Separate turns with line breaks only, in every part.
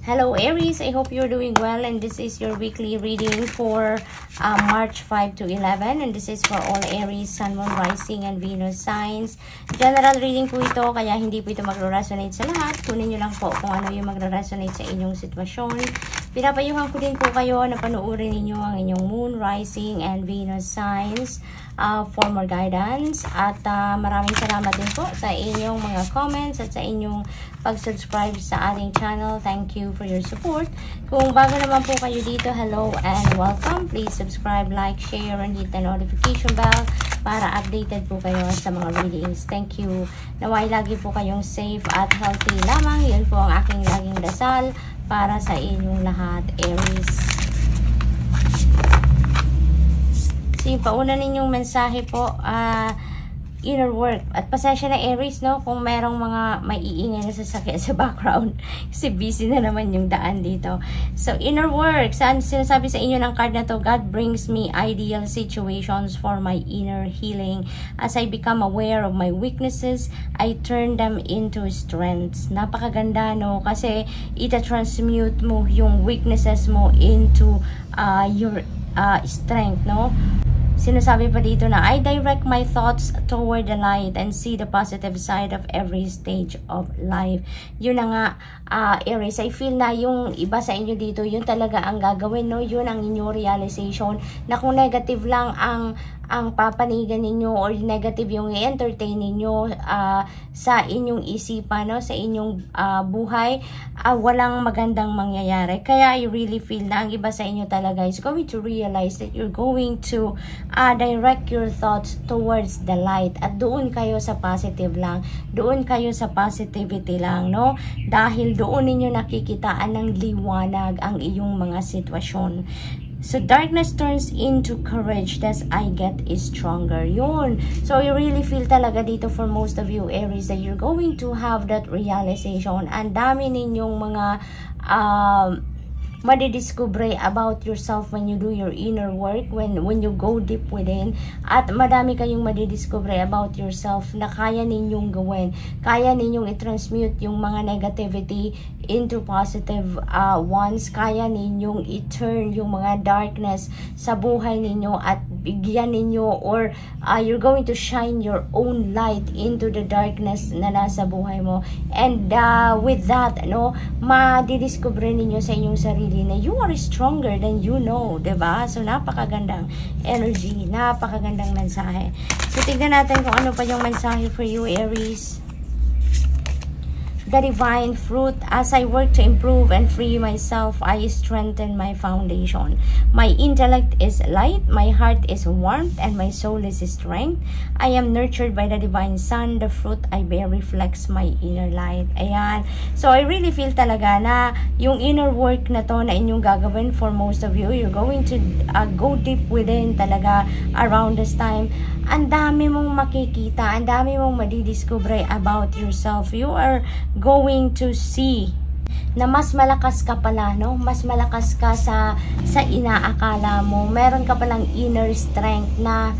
Hello Aries, I hope you're doing well and this is your weekly reading for uh, March 5 to 11 and this is for all Aries, Sun, Moon, Rising, and Venus signs. General reading po ito kaya hindi po ito magre-resonate sa lahat. Kunin nyo lang po kung ano yung magre-resonate sa inyong sitwasyon. Pinapayuhan ko din po kayo na panoorin ninyo ang inyong Moon, Rising, and Venus signs uh, for more guidance. At uh, maraming salamat din po sa inyong mga comments at sa inyong pag-subscribe sa ating channel. Thank you for your support. Kung bago naman po kayo dito, hello and welcome. Please subscribe, like, share, and hit the notification bell para updated po kayo sa mga readings. Thank you. Naway lagi po kayong safe at healthy lamang. Yun po ang aking laging dasal para sa inyong lahat, Aries. Yung pauna ninyong mensahe po, ah, uh, inner work. At pasensya na Aries, no? Kung merong mga maiingay na sasakyan sa background. Kasi busy na naman yung daan dito. So, inner work. Saan sinasabi sa inyo ng card na to, God brings me ideal situations for my inner healing. As I become aware of my weaknesses, I turn them into strengths. Napakaganda, no? Kasi ita-transmute mo yung weaknesses mo into uh, your uh, strength, no? Sinasabi pa dito na, I direct my thoughts toward the light and see the positive side of every stage of life. Yun na nga, uh, Aries, I feel na yung iba sa inyo dito, yun talaga ang gagawin, no? Yun ang inyong realization na kung negative lang ang ang papanigan ninyo or negative yung i-entertain ninyo uh, sa inyong isipan, no? sa inyong uh, buhay, uh, walang magandang mangyayari. Kaya I really feel na ang iba sa inyo talaga is going to realize that you're going to uh, direct your thoughts towards the light. At doon kayo sa positive lang. Doon kayo sa positivity lang, no? Dahil doon ninyo nakikitaan ng liwanag ang iyong mga sitwasyon. So, darkness turns into courage. Thus, I get is stronger. Yun. So, you really feel talaga dito for most of you, Aries, that you're going to have that realization. Ang dami ninyong mga um, madidiscover about yourself when you do your inner work, when when you go deep within, at madami kayong madidiscover about yourself na kaya ninyong gawin. Kaya ninyong i-transmute yung mga negativity into positive uh, ones. Kaya ninyong i-turn yung mga darkness sa buhay ninyo at bigyan ninyo or uh, you're going to shine your own light into the darkness na nasa buhay mo. And uh, with that, no, madidiscover ninyo sa inyong sarili na you are stronger than you know, ba diba? So, napakagandang energy, napakagandang mensahe. So, tignan natin kung ano pa yung mensahe for you, Aries the divine fruit. As I work to improve and free myself, I strengthen my foundation. My intellect is light, my heart is warmth, and my soul is strength. I am nurtured by the divine sun. The fruit I bear reflects my inner light. Ayan. So, I really feel talaga na yung inner work na to na inyong gagawin for most of you, you're going to uh, go deep within talaga around this time ang dami mong makikita, ang dami mong madidiscover about yourself. You are going to see na mas malakas ka pala, no? Mas malakas ka sa, sa inaakala mo. Meron ka palang inner strength na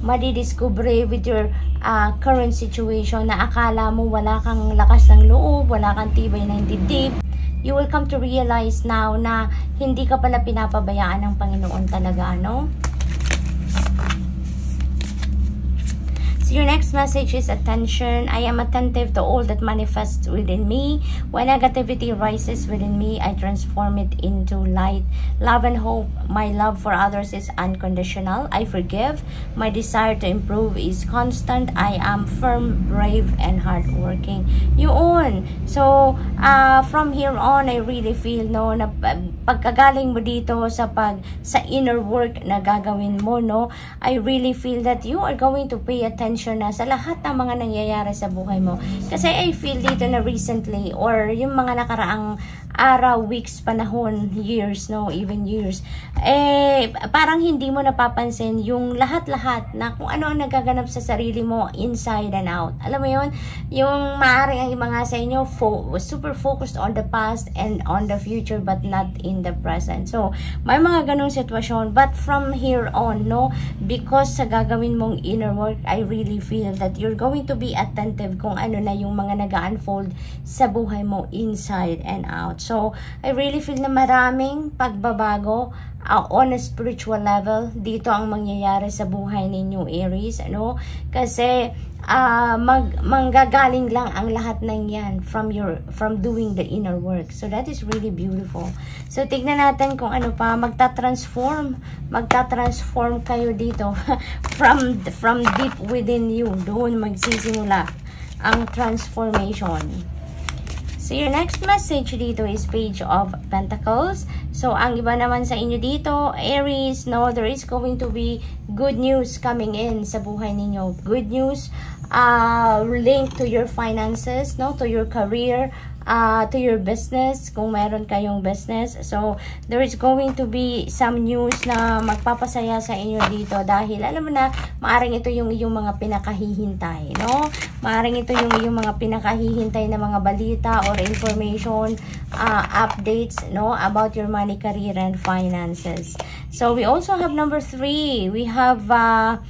madidiscover with your uh, current situation na akala mo wala kang lakas ng loob, wala kang tibay ng dibdib. You will come to realize now na hindi ka pala pinapabayaan ng Panginoon talaga, no? So your next message is attention. I am attentive to all that manifests within me. When negativity rises within me, I transform it into light, love, and hope. My love for others is unconditional. I forgive. My desire to improve is constant. I am firm, brave, and hardworking. Yun. So, uh, from here on, I really feel no, na pagkagaling mo dito sa pag sa inner work na gagawin mo, no, I really feel that you are going to pay attention attention na sa lahat ng mga nangyayari sa buhay mo. Kasi I feel dito na recently or yung mga nakaraang araw, weeks, panahon, years, no, even years, eh, parang hindi mo napapansin yung lahat-lahat na kung ano ang nagaganap sa sarili mo inside and out. Alam mo yun? Yung maaaring ang mga sa inyo fo super focused on the past and on the future but not in the present. So, may mga ganong sitwasyon. But from here on, no, because sa gagawin mong inner work, I really feel that you're going to be attentive kung ano na yung mga nag-unfold sa buhay mo inside and out. So, I really feel na maraming pagbabago uh, on a spiritual level. Dito ang mangyayari sa buhay ninyo, Aries. Ano? Kasi, uh, mag, manggagaling lang ang lahat ng yan from, your, from doing the inner work. So, that is really beautiful. So, tignan natin kung ano pa, magta-transform. Magta-transform kayo dito from, from deep within you. Doon magsisimula ang transformation. So, your next message dito is Page of Pentacles. So, ang iba naman sa inyo dito, Aries, no, there is going to be good news coming in sa buhay ninyo. Good news uh, linked to your finances, no, to your career, uh, to your business, kung meron kayong business. So, there is going to be some news na magpapasaya sa inyo dito dahil alam mo na, maaring ito yung iyong mga pinakahihintay, no? Maaring ito yung iyong mga pinakahihintay na mga balita or information, uh, updates, no? About your money, career, and finances. So, we also have number three. We have, uh,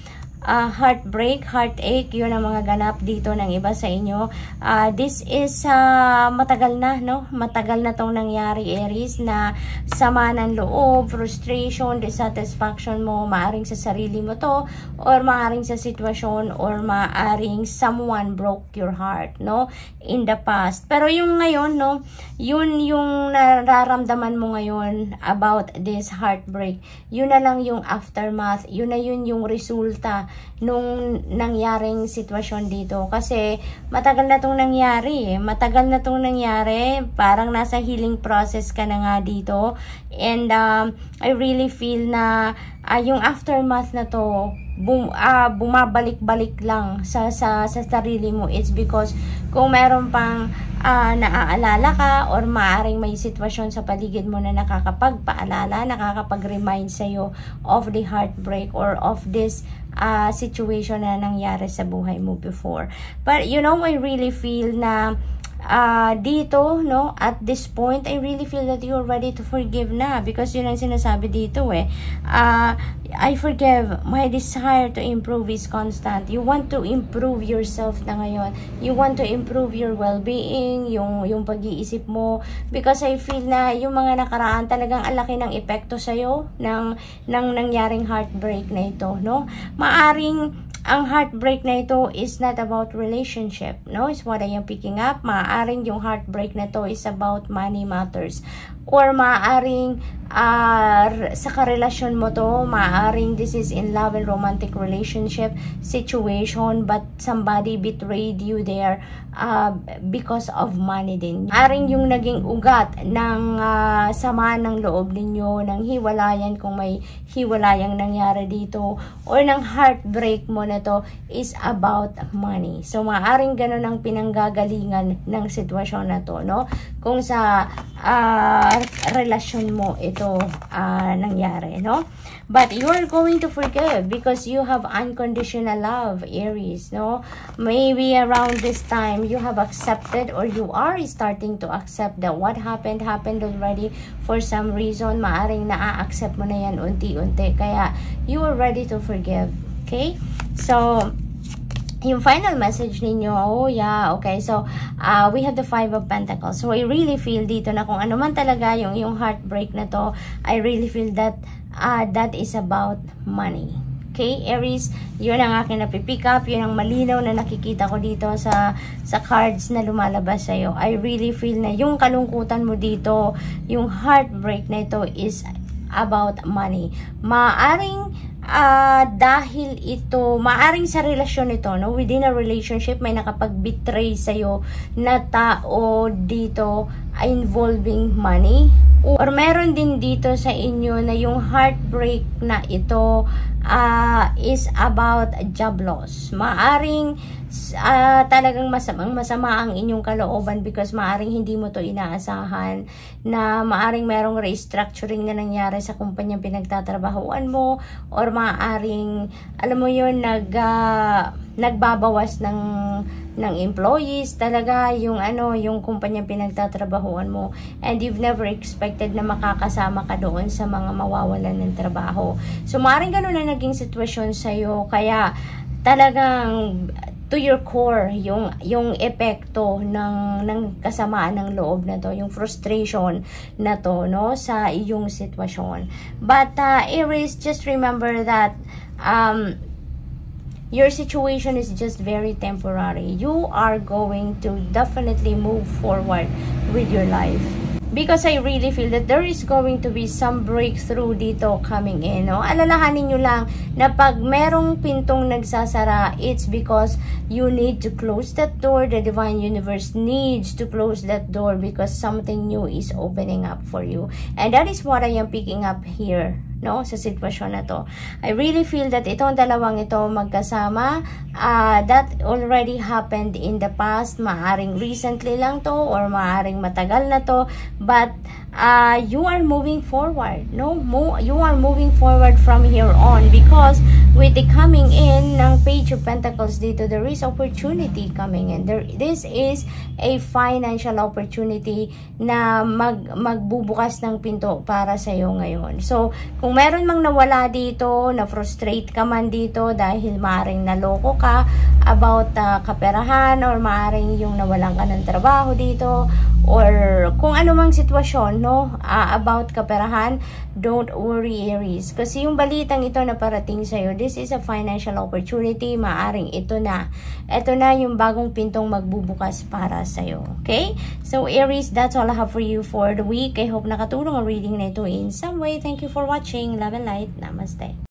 uh, heartbreak, heartache, yun ang mga ganap dito ng iba sa inyo. Uh, this is uh, matagal na, no? Matagal na tong nangyari, Aries, na sama ng loob, frustration, dissatisfaction mo, maaring sa sarili mo to, or maaring sa sitwasyon, or maaring someone broke your heart, no? In the past. Pero yung ngayon, no? Yun yung nararamdaman mo ngayon about this heartbreak. Yun na lang yung aftermath. Yun na yun yung resulta nung nangyaring sitwasyon dito. Kasi matagal na itong nangyari. Eh. Matagal na itong nangyari. Parang nasa healing process ka na nga dito. And um, I really feel na uh, yung aftermath na to, bum, uh, bumabalik-balik lang sa, sa, sa sarili mo. It's because kung meron pang uh, naaalala ka or maaring may sitwasyon sa paligid mo na nakakapagpaalala, nakakapag-remind sa'yo of the heartbreak or of this uh, situation na nangyari sa buhay mo before. But you know, I really feel na uh, dito, no, at this point, I really feel that you're ready to forgive na because yun ang sinasabi dito eh. Uh, I forgive. My desire to improve is constant. You want to improve yourself na ngayon. You want to improve your well-being, yung, yung pag-iisip mo. Because I feel na yung mga nakaraan talagang alaki ng epekto sa'yo ng, ng nangyaring heartbreak na ito, no? Maaring ang heartbreak na ito is not about relationship, no? Is what I am picking up. Maaaring yung heartbreak na to is about money matters. Or maaaring uh, sa karelasyon mo to, maaaring this is in love and romantic relationship situation but somebody betrayed you there uh, because of money din. Maaaring yung naging ugat ng uh, sama ng loob ninyo, ng hiwalayan kung may hiwalayang nangyari dito or ng heartbreak mo na to is about money. So, maaring ganun ang pinanggagalingan ng sitwasyon na to, no? Kung sa uh, relasyon mo ito uh, nangyari, no? But you are going to forgive because you have unconditional love, Aries, no? Maybe around this time, you have accepted or you are starting to accept that what happened, happened already for some reason. Maaring na-accept mo na yan unti-unti. Kaya, you are ready to forgive. Okay? So, yung final message ninyo, oh yeah, okay, so, uh, we have the Five of Pentacles. So, I really feel dito na kung ano man talaga yung, yung heartbreak na to, I really feel that, uh, that is about money. Okay, Aries, yun ang aking napipick up, yun ang malinaw na nakikita ko dito sa, sa cards na lumalabas sa'yo. I really feel na yung kalungkutan mo dito, yung heartbreak na ito is about money. Maaring uh, dahil ito, maaring sa relasyon ito, no, within a relationship, may nakapag-betray sa'yo na tao dito involving money. Or meron din dito sa inyo na yung heartbreak na ito uh, is about job loss. Maaring uh, talagang masamang masama ang inyong kalooban because maaring hindi mo to inaasahan na maaring merong restructuring na nangyari sa kumpanyang pinagtatrabahuan mo or maaring alam mo yun nag uh, nagbabawas ng ng employees. Talaga yung ano yung kumpanyang pinagtatrabahuan mo. And you've never expected na makakasama ka doon sa mga mawawalan ng trabaho. So maaring ganun na naging sitwasyon sa iyo kaya talagang to your core yung yung epekto ng ng kasamaan ng loob na to yung frustration na to no sa iyong sitwasyon. But uh, Aries just remember that um your situation is just very temporary. You are going to definitely move forward with your life because I really feel that there is going to be some breakthrough dito coming in. No? Alalahanin nyo lang na pag merong pintong nagsasara, it's because you need to close that door. The Divine Universe needs to close that door because something new is opening up for you. And that is what I am picking up here no sa sitwasyon na to. I really feel that itong dalawang ito magkasama uh, that already happened in the past. Maaring recently lang to or maaring matagal na to but uh, you are moving forward. No, Mo you are moving forward from here on because with the coming in ng Page of Pentacles dito, there is opportunity coming in. There, this is a financial opportunity na mag, magbubukas ng pinto para sa iyo ngayon. So, kung meron mang nawala dito, na frustrate ka man dito dahil maaring naloko ka about uh, kaperahan or maaring yung nawalan ka ng trabaho dito or kung ano mang sitwasyon no uh, about kaperahan don't worry Aries kasi yung balitang ito na parating sa iyo this is a financial opportunity maaring ito na ito na yung bagong pintong magbubukas para sa iyo okay? So Aries that's all I have for you for the week. I hope nakatulong ang reading na ito in some way. Thank you for watching. Love and light. Namaste